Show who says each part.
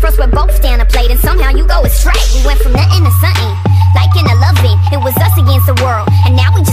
Speaker 1: First we're both down a plate and somehow you go astray. We went from nothing to something, liking to loving It was us against the world, and now we